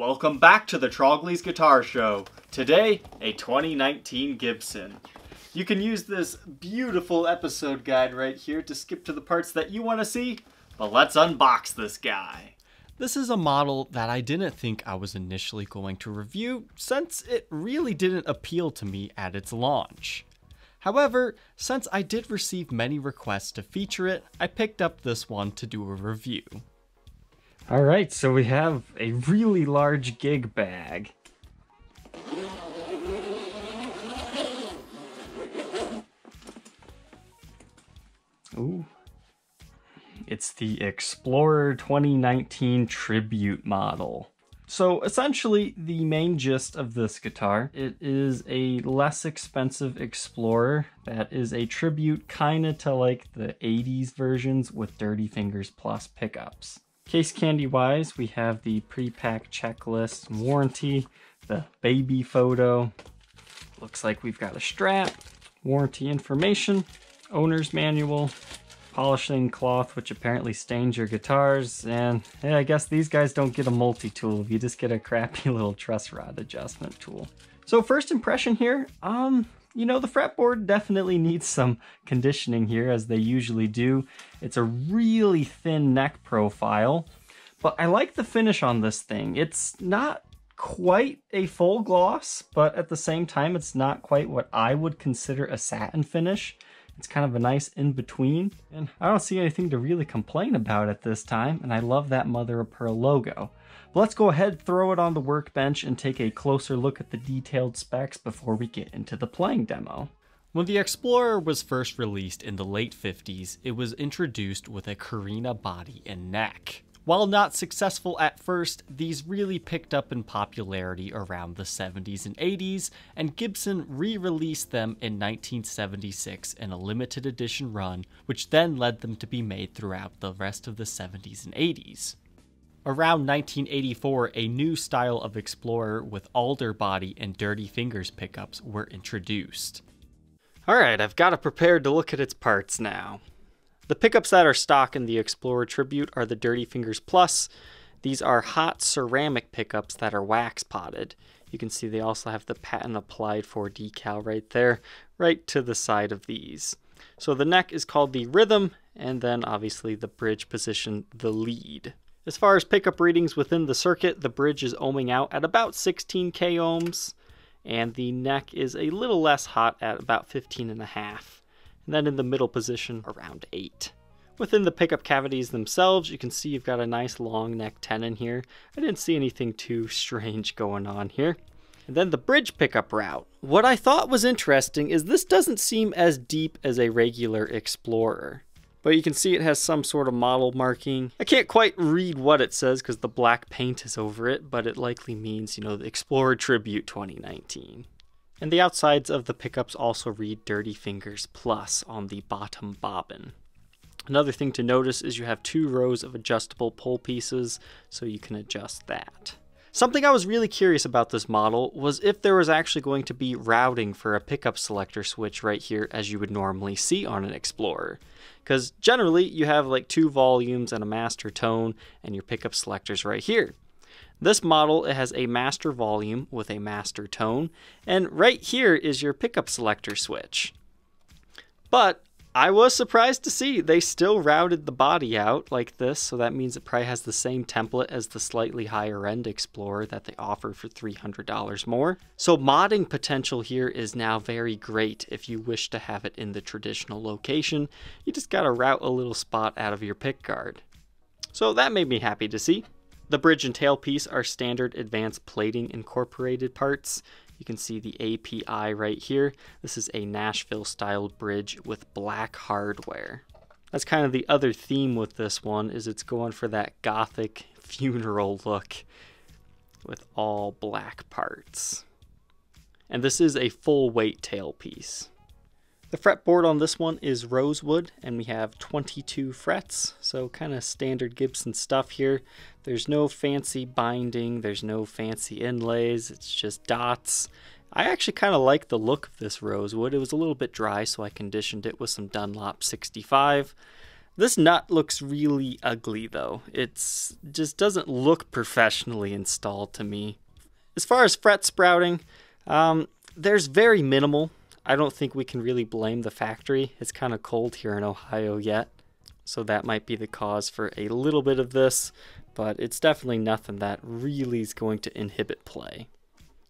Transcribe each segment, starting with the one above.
Welcome back to the Trogly's Guitar Show. Today, a 2019 Gibson. You can use this beautiful episode guide right here to skip to the parts that you want to see, but let's unbox this guy. This is a model that I didn't think I was initially going to review since it really didn't appeal to me at its launch. However, since I did receive many requests to feature it, I picked up this one to do a review. All right, so we have a really large gig bag. Ooh. It's the Explorer 2019 Tribute model. So essentially, the main gist of this guitar, it is a less expensive Explorer that is a tribute kinda to like the 80s versions with Dirty Fingers Plus pickups. Case candy wise, we have the pre-pack checklist, warranty, the baby photo. Looks like we've got a strap, warranty information, owner's manual, polishing cloth, which apparently stains your guitars, and yeah, I guess these guys don't get a multi-tool. You just get a crappy little truss rod adjustment tool. So first impression here, um, you know, the fretboard definitely needs some conditioning here, as they usually do. It's a really thin neck profile, but I like the finish on this thing. It's not quite a full gloss, but at the same time, it's not quite what I would consider a satin finish. It's kind of a nice in-between, and I don't see anything to really complain about at this time, and I love that mother of pearl logo. But let's go ahead, throw it on the workbench, and take a closer look at the detailed specs before we get into the playing demo. When the Explorer was first released in the late 50s, it was introduced with a Korina body and neck. While not successful at first, these really picked up in popularity around the 70s and 80s, and Gibson re released them in 1976 in a limited edition run, which then led them to be made throughout the rest of the 70s and 80s. Around 1984, a new style of Explorer with alder body and dirty fingers pickups were introduced. Alright, I've got it prepared to look at its parts now. The pickups that are stock in the Explorer Tribute are the Dirty Fingers Plus. These are hot ceramic pickups that are wax potted. You can see they also have the patent applied for decal right there, right to the side of these. So the neck is called the rhythm, and then obviously the bridge position, the lead. As far as pickup readings within the circuit, the bridge is ohming out at about 16 k ohms, and the neck is a little less hot at about 15 and a half and then in the middle position around 8. Within the pickup cavities themselves, you can see you've got a nice long neck tenon here. I didn't see anything too strange going on here. And then the bridge pickup route. What I thought was interesting is this doesn't seem as deep as a regular Explorer. But you can see it has some sort of model marking. I can't quite read what it says because the black paint is over it, but it likely means, you know, the Explorer Tribute 2019. And the outsides of the pickups also read Dirty Fingers Plus on the bottom bobbin. Another thing to notice is you have two rows of adjustable pole pieces, so you can adjust that. Something I was really curious about this model was if there was actually going to be routing for a pickup selector switch right here as you would normally see on an Explorer. Because generally you have like two volumes and a master tone and your pickup selectors right here. This model it has a master volume with a master tone, and right here is your pickup selector switch. But I was surprised to see they still routed the body out like this, so that means it probably has the same template as the slightly higher end Explorer that they offer for $300 more. So modding potential here is now very great if you wish to have it in the traditional location. You just gotta route a little spot out of your pick guard. So that made me happy to see. The bridge and tailpiece are standard advanced plating incorporated parts. You can see the API right here. This is a Nashville styled bridge with black hardware. That's kind of the other theme with this one is it's going for that gothic funeral look with all black parts. And this is a full weight tailpiece. The fretboard on this one is rosewood and we have 22 frets, so kind of standard Gibson stuff here. There's no fancy binding, there's no fancy inlays, it's just dots. I actually kind of like the look of this rosewood. It was a little bit dry, so I conditioned it with some Dunlop 65. This nut looks really ugly though. It's just doesn't look professionally installed to me. As far as fret sprouting, um, there's very minimal. I don't think we can really blame the factory. It's kind of cold here in Ohio yet, so that might be the cause for a little bit of this, but it's definitely nothing that really is going to inhibit play.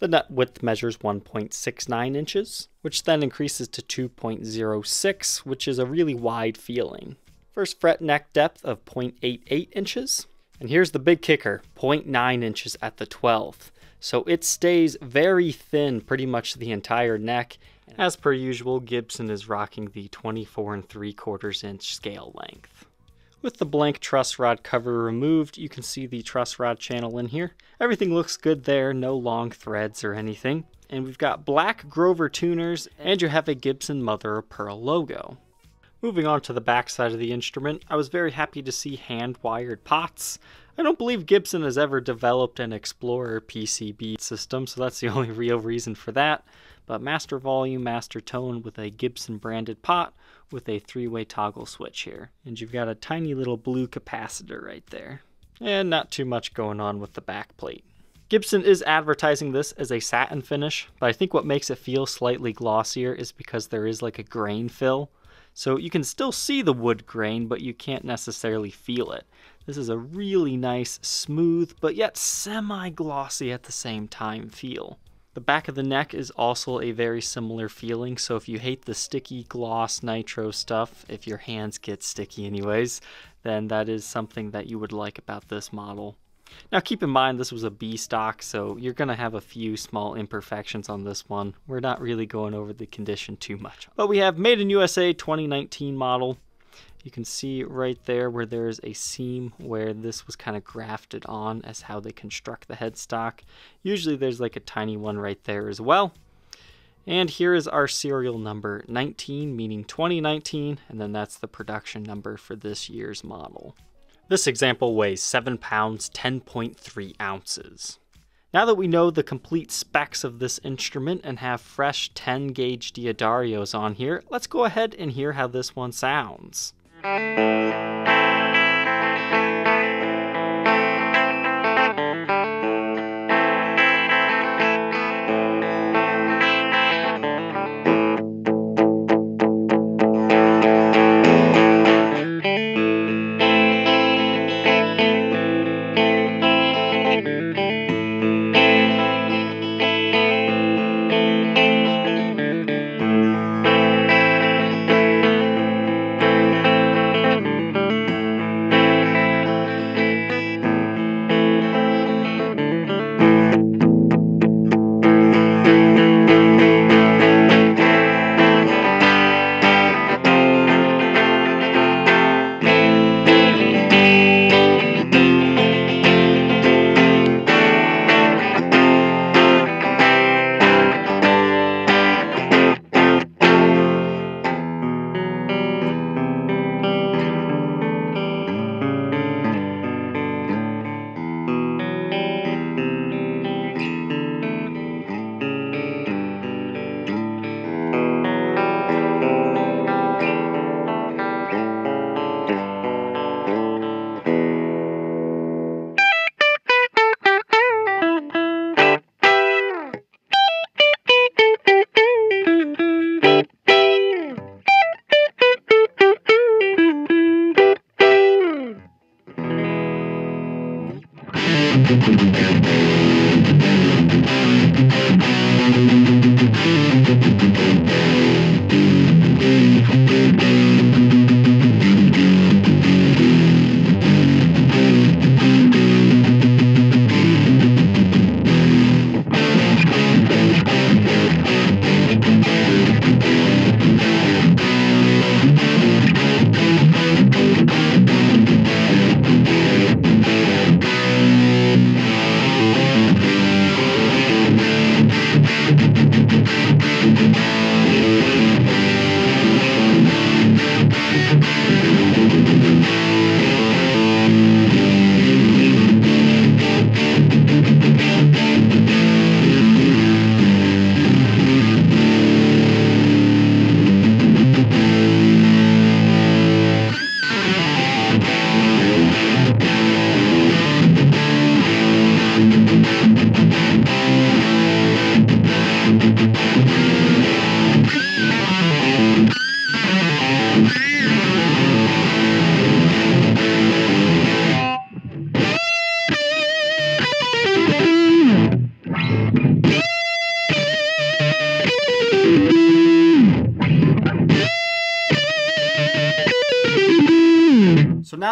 The nut width measures 1.69 inches, which then increases to 2.06, which is a really wide feeling. First fret neck depth of 0.88 inches, and here's the big kicker, 0.9 inches at the 12th. So it stays very thin pretty much the entire neck. As per usual, Gibson is rocking the 24 and 3 quarters inch scale length. With the blank truss rod cover removed, you can see the truss rod channel in here. Everything looks good there, no long threads or anything. And we've got black Grover tuners, and you have a Gibson mother of pearl logo. Moving on to the back side of the instrument, I was very happy to see hand-wired pots. I don't believe Gibson has ever developed an Explorer PCB system, so that's the only real reason for that. But master volume, master tone with a Gibson branded pot with a three-way toggle switch here. And you've got a tiny little blue capacitor right there. And not too much going on with the back plate. Gibson is advertising this as a satin finish, but I think what makes it feel slightly glossier is because there is like a grain fill. So you can still see the wood grain, but you can't necessarily feel it. This is a really nice, smooth, but yet semi-glossy at the same time feel. The back of the neck is also a very similar feeling, so if you hate the sticky gloss nitro stuff, if your hands get sticky anyways, then that is something that you would like about this model. Now keep in mind this was a B stock, so you're going to have a few small imperfections on this one. We're not really going over the condition too much. But we have Made in USA 2019 model. You can see right there where there's a seam where this was kind of grafted on as how they construct the headstock. Usually there's like a tiny one right there as well. And here is our serial number 19, meaning 2019, and then that's the production number for this year's model. This example weighs 7 pounds 10.3 ounces. Now that we know the complete specs of this instrument and have fresh 10 gauge D'Addarios on here, let's go ahead and hear how this one sounds. So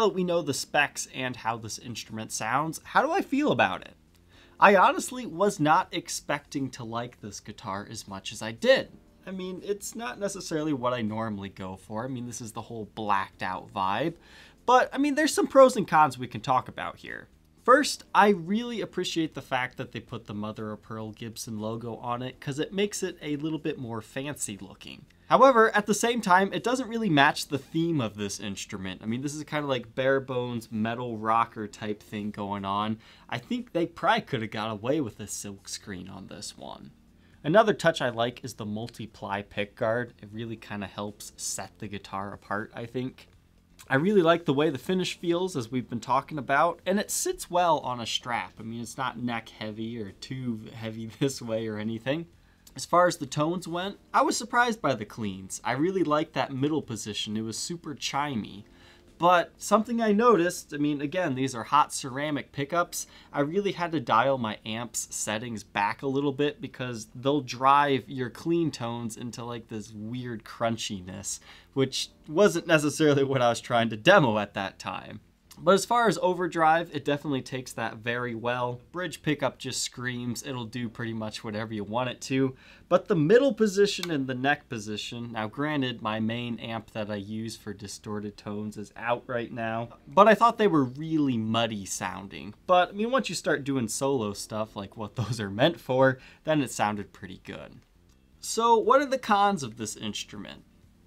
now that we know the specs and how this instrument sounds, how do I feel about it? I honestly was not expecting to like this guitar as much as I did. I mean, it's not necessarily what I normally go for. I mean, this is the whole blacked out vibe. But, I mean, there's some pros and cons we can talk about here. First, I really appreciate the fact that they put the Mother of Pearl Gibson logo on it because it makes it a little bit more fancy looking. However, at the same time, it doesn't really match the theme of this instrument. I mean, this is kind of like bare bones metal rocker type thing going on. I think they probably could have got away with a silk screen on this one. Another touch I like is the multi-ply pickguard. It really kind of helps set the guitar apart, I think. I really like the way the finish feels as we've been talking about, and it sits well on a strap. I mean, it's not neck heavy or too heavy this way or anything. As far as the tones went, I was surprised by the cleans. I really liked that middle position. It was super chimey. But something I noticed, I mean, again, these are hot ceramic pickups. I really had to dial my amps settings back a little bit because they'll drive your clean tones into like this weird crunchiness, which wasn't necessarily what I was trying to demo at that time. But as far as overdrive, it definitely takes that very well. Bridge pickup just screams, it'll do pretty much whatever you want it to. But the middle position and the neck position, now granted my main amp that I use for distorted tones is out right now, but I thought they were really muddy sounding. But I mean once you start doing solo stuff like what those are meant for, then it sounded pretty good. So what are the cons of this instrument?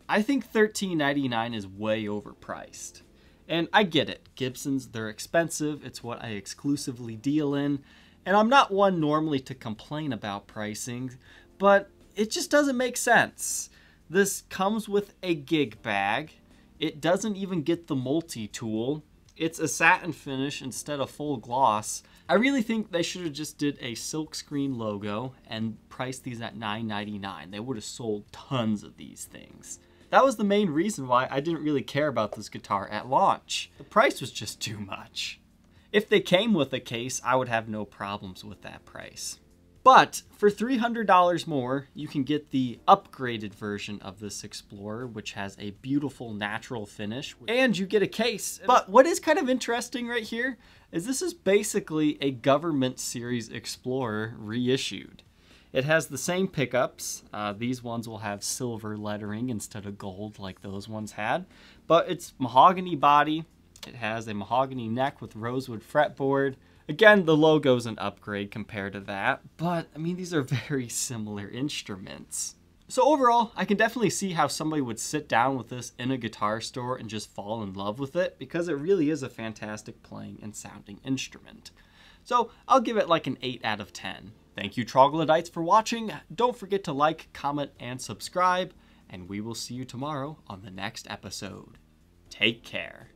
I think $13.99 is way overpriced. And I get it. Gibsons, they're expensive. It's what I exclusively deal in. And I'm not one normally to complain about pricing, but it just doesn't make sense. This comes with a gig bag. It doesn't even get the multi-tool. It's a satin finish instead of full gloss. I really think they should have just did a silkscreen logo and priced these at $9.99. They would have sold tons of these things. That was the main reason why I didn't really care about this guitar at launch. The price was just too much. If they came with a case, I would have no problems with that price. But for $300 more, you can get the upgraded version of this Explorer, which has a beautiful natural finish, and you get a case. But what is kind of interesting right here is this is basically a government series Explorer reissued. It has the same pickups. Uh, these ones will have silver lettering instead of gold like those ones had. But it's mahogany body. It has a mahogany neck with rosewood fretboard. Again, the logo's an upgrade compared to that, but I mean, these are very similar instruments. So overall, I can definitely see how somebody would sit down with this in a guitar store and just fall in love with it because it really is a fantastic playing and sounding instrument. So I'll give it like an 8 out of 10. Thank you troglodytes for watching. Don't forget to like, comment, and subscribe, and we will see you tomorrow on the next episode. Take care.